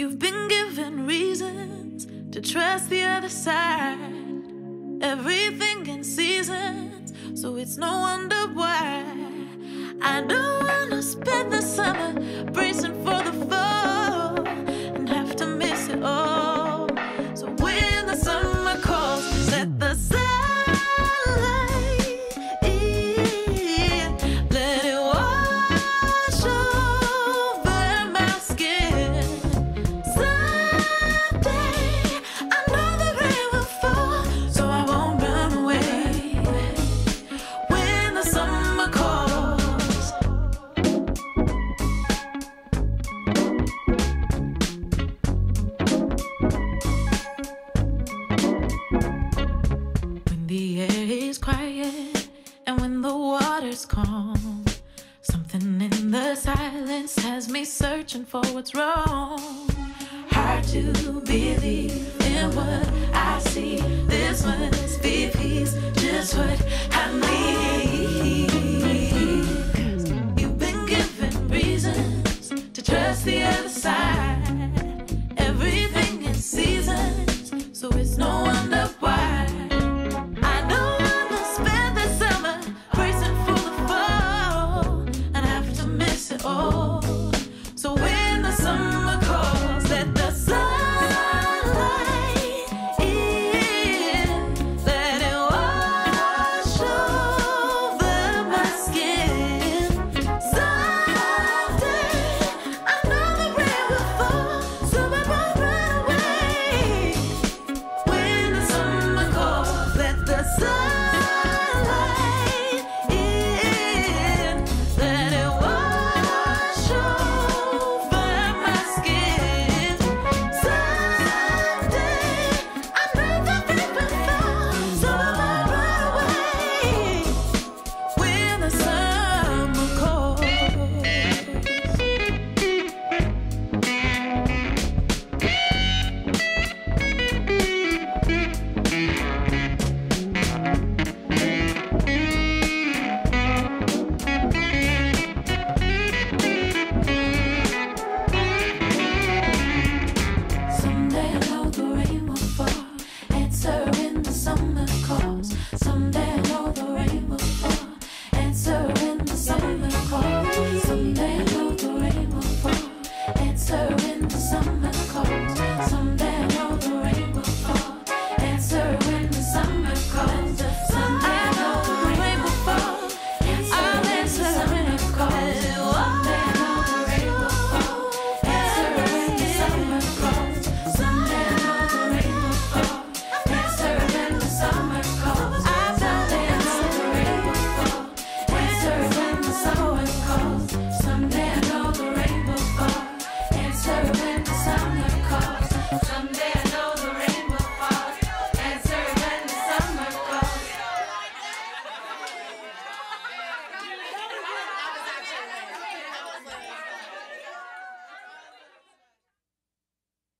You've been given reasons to trust the other side. Everything in seasons, so it's no wonder why. I don't wanna spend the summer bracing. when the water's calm. Something in the silence has me searching for what's wrong. Hard to believe in what I see. This must be peace, just what I need. You've been given reasons to trust the summer.